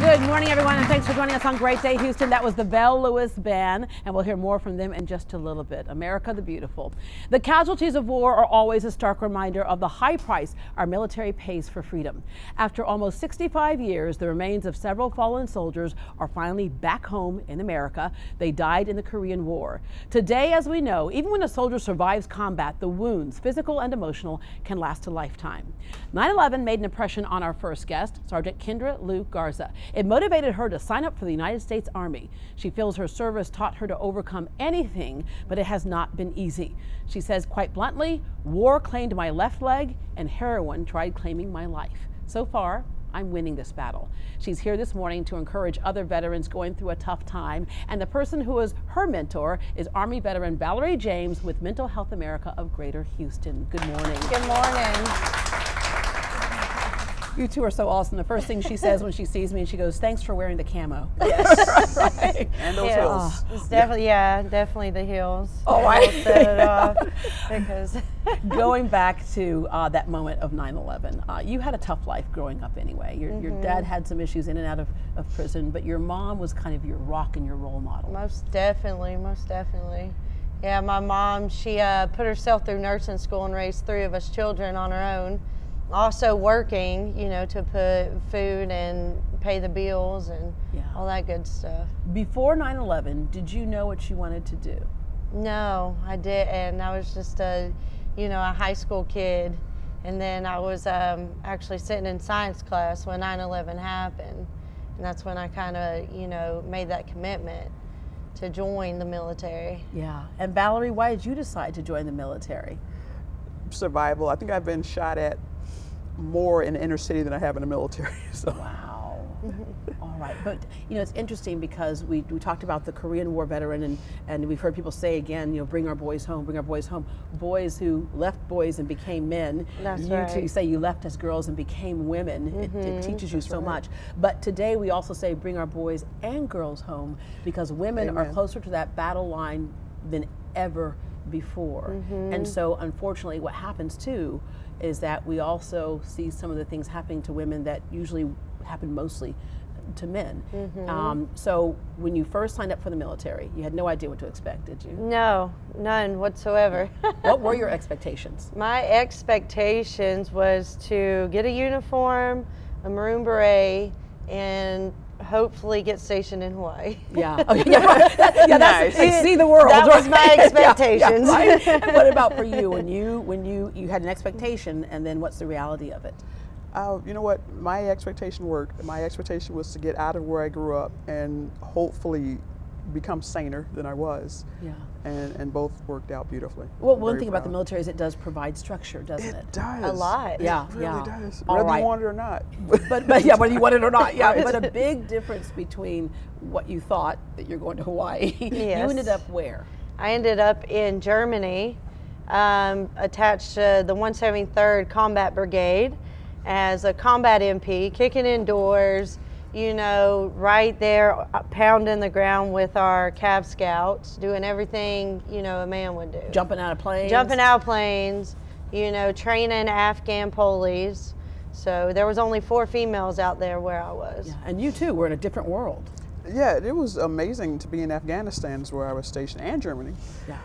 Good morning, everyone, and thanks for joining us on Great Day Houston. That was the Bell Lewis Band, and we'll hear more from them in just a little bit. America the Beautiful. The casualties of war are always a stark reminder of the high price our military pays for freedom. After almost 65 years, the remains of several fallen soldiers are finally back home in America. They died in the Korean War. Today, as we know, even when a soldier survives combat, the wounds, physical and emotional, can last a lifetime. 9 11 made an impression on our first guest, Sergeant Kendra Lou Garza. It motivated her to sign up for the United States Army. She feels her service taught her to overcome anything, but it has not been easy. She says, quite bluntly, war claimed my left leg and heroin tried claiming my life. So far, I'm winning this battle. She's here this morning to encourage other veterans going through a tough time. And the person who is her mentor is Army veteran Valerie James with Mental Health America of Greater Houston. Good morning. Good morning. You two are so awesome. The first thing she says when she sees me, and she goes, "Thanks for wearing the camo." Yes. right. And those yes. heels. It's definitely yeah, definitely the heels. Oh, I set it off because going back to uh, that moment of 9/11, uh, you had a tough life growing up anyway. Your, mm-hmm. your dad had some issues in and out of, of prison, but your mom was kind of your rock and your role model. Most definitely, most definitely. Yeah, my mom, she uh, put herself through nursing school and raised three of us children on her own also working, you know, to put food and pay the bills and yeah. all that good stuff. Before 9/11, did you know what you wanted to do? No, I didn't. I was just a, you know, a high school kid, and then I was um, actually sitting in science class when 9/11 happened, and that's when I kind of, you know, made that commitment to join the military. Yeah. And Valerie, why did you decide to join the military? Survival. I think I've been shot at more in the inner city than I have in the military. So. Wow. All right, but you know it's interesting because we, we talked about the Korean War veteran and, and we've heard people say again, you know, bring our boys home, bring our boys home. Boys who left boys and became men. That's you right. two say you left as girls and became women. Mm-hmm. It, it, mm-hmm. teaches you That's so right. much. But today we also say bring our boys and girls home because women Amen. are closer to that battle line than ever before. Mm-hmm. And so unfortunately what happens too is that we also see some of the things happening to women that usually happen mostly to men. Mm-hmm. Um, so when you first signed up for the military, you had no idea what to expect, did you? No, none whatsoever. what were your expectations? My expectations was to get a uniform, a maroon beret, and hopefully get stationed in Hawaii. Yeah. Oh, yeah, yeah that's nice. like see the world. That right? was my expectations. Yeah, yeah, right? and what about for you when you when you you had an expectation and then what's the reality of it? Uh, you know what? My expectation worked. My expectation was to get out of where I grew up and hopefully become saner than I was. Yeah. And, and both worked out beautifully. Well, I'm one very thing about the military is it does provide structure, doesn't it? It does. A lot. Yeah, It really yeah. does. All Whether right. you want it or not. but, but yeah, whether you want it or not, yeah. But a big difference between what you thought that you're going to Hawaii. You ended up where? I ended up in Germany, um, attached to the 173rd Combat Brigade as a combat MP, kicking in doors, you know, right there, uh, pounding the ground with our Cav Scouts, doing everything, you know, a man would do. Jumping out of planes. Jumping out of planes, you know, training Afghan police. So there was only four females out there where I was. Yeah, and you too were in a different world. yeah, it was amazing to be in Afghanistan, is where I was stationed, and Germany. Yeah.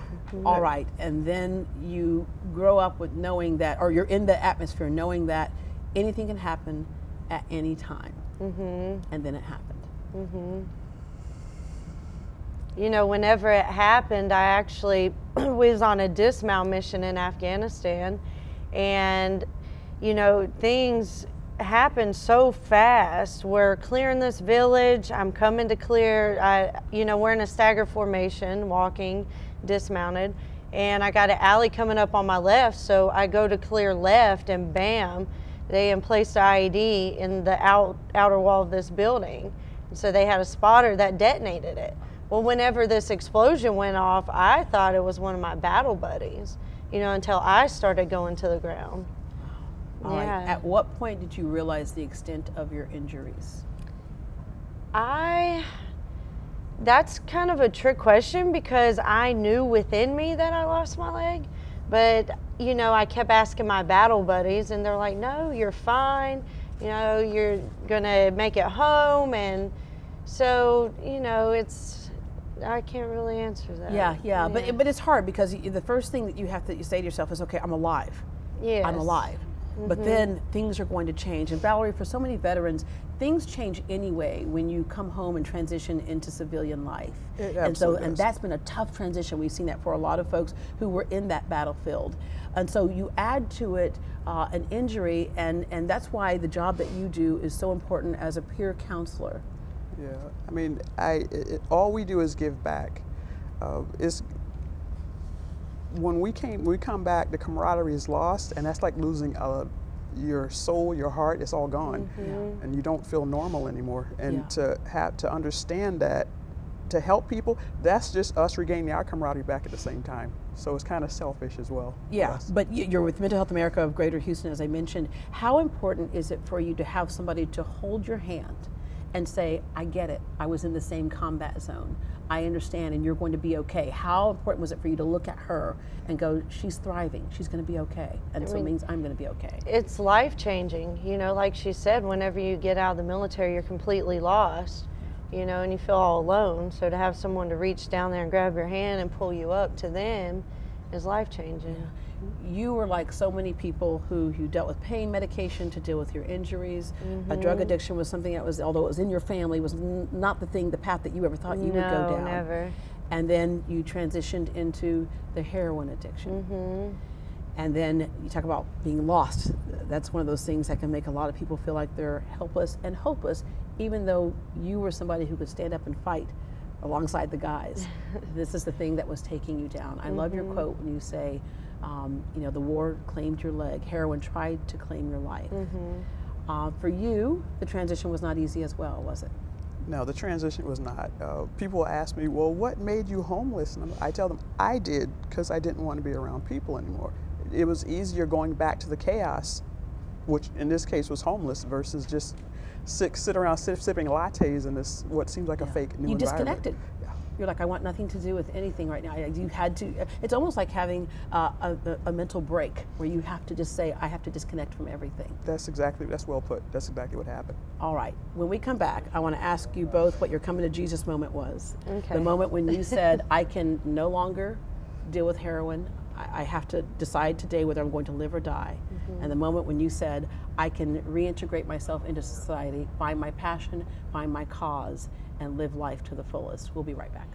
All right, and then you grow up with knowing that, or you're in the atmosphere knowing that anything can happen at any time. Mm-hmm. And then it happened. you know, whenever it happened, I actually was on a dismount mission in Afghanistan, and you know, things happened so fast. We're clearing this village. I'm coming to clear. I, you know, we're in a stagger formation, walking, dismounted, and I got an alley coming up on my left. So I go to clear left, and bam, they had placed IED in the out, outer wall of this building. So they had a spotter that detonated it. Well, whenever this explosion went off, I thought it was one of my battle buddies, you know, until I started going to the ground. All right. Yeah. At what point did you realize the extent of your injuries? I, that's kind of a trick question because I knew within me that I lost my leg, but you know, I kept asking my battle buddies, and they're like, "No, you're fine. you know, you're going to make it home. And so, you know, it's, I can't really answer that. Yeah, yeah, but but it's hard because the first thing that you have to say to yourself is, okay, I'm alive. yes. I'm alive. But then things are going to change. And Valerie, for so many veterans, things change anyway when you come home and transition into civilian life. It and so, and that's been a tough transition. We've seen that for a lot of folks who were in that battlefield. And so you add to it uh, an injury, and, and that's why the job that you do is so important as a peer counselor. Yeah, I mean, I it- all we do is give back. Uh, it's when we came, we come back, the camaraderie is lost, and that's like losing uh, your soul, your heart. It's all gone, and you don't feel normal anymore. And Yeah. to have to understand that, to help people, that's just us regaining our camaraderie back at the same time. So it's kind of selfish as well. Yeah, but you're with Mental Health America of Greater Houston, as I mentioned. How important is it for you to have somebody to hold your hand and say, I get it, I was in the same combat zone, I understand, and you're going to be okay? How important was it for you to look at her and go, she's thriving, she's going to be okay, and so it means I'm going to be okay? it's life changing. You know, like she said, whenever you get out of the military, you're completely lost, you know, and you feel all alone. So to have someone to reach down there and grab your hand and pull you up to them is life changing. You were like so many people who you dealt with pain medication to deal with your injuries. A drug addiction was something that was, although it was in your family, was n- not the thing, the path that you ever thought you would go No, down. never. And then you transitioned into the heroin addiction. Mm-hmm. And then you talk about being lost. That's one of those things that can make a lot of people feel like they're helpless and hopeless, even though you were somebody who could stand up and fight alongside the guys. this is the thing that was taking you down. I love your quote when you say, um, you know, the war claimed your leg, heroin tried to claim your life. Uh, for you, the transition was not easy as well, was it? No, the transition was not. Uh, people ask me, well, what made you homeless? And I'm- tell them, I did because I didn't want to be around people anymore. It was easier going back to the chaos, which in this case was homeless, versus just sit, sit around sip, sipping lattes in this, what seems like a fake new you environment. disconnected. You're like, I want nothing to do with anything right now. You had to. It's almost like having uh, a, a, a mental break where you have to just say, I have to disconnect from everything. That's exactly, that's well put. That's exactly what happened. All right. When we come back, I want to ask you both what your coming to Jesus moment was. Okay. The moment when you said, I can no longer deal with heroin. I, I have to decide today whether I'm going to live or die. Mm-hmm. And the moment when you said, I can reintegrate myself into society, find my passion, find my cause, and live life to the fullest. We'll be right back.